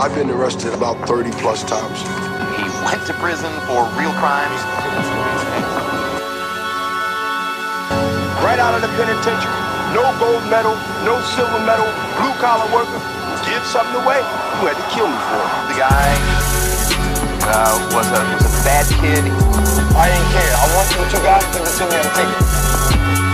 I've been arrested about 30 plus times. He went to prison for real crimes. Right out of the penitentiary, no gold medal, no silver medal, blue collar worker. Give something away, you had to kill me for it. The guy uh, was a was a bad kid. I didn't care. I want what you got, give it to me, I'm taking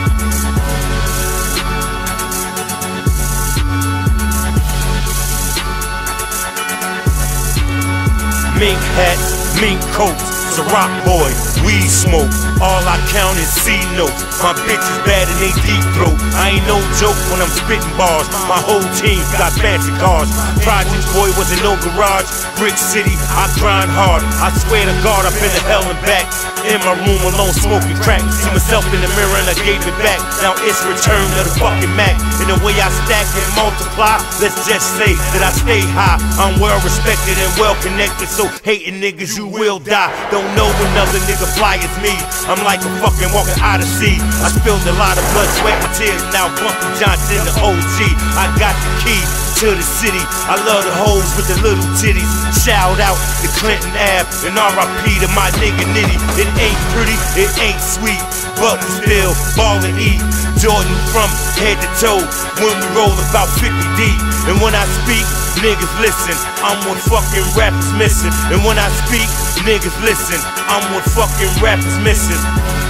it. Mink hat, coat, Ciroc boy, weed smoke. All I count is C notes. My bitch is bad and they deep throat. I ain't no joke when I'm spitting bars. My whole team got fancy cars. Project boy was in no garage. Brick City, I grind hard. I swear to God, I've been to hell and back. In my room alone, smoking crack. See myself in the mirror and I gave it back. Now it's return to the fucking Mac. And the way I stack and multiply, let's just say that I stay high. I'm well respected and well connected, so hating niggas, you will die. Don't know another nigga fly as me. I'm like a fucking walking odyssey. I spilled a lot of blood, sweat, and tears. Now Bumpy Johnson, the OG. I got the key to the city. I love the hoes with the little titties. Shout out to Clinton Ave and RIP to my nigga Nitty. It ain't pretty, it ain't sweet, but we still ball and eat. Jordan from head to toe when we roll about 50 deep. And when I speak, niggas listen. I'm what fucking rap is missing. And when I speak, niggas listen. I'm what fucking rappers is missing.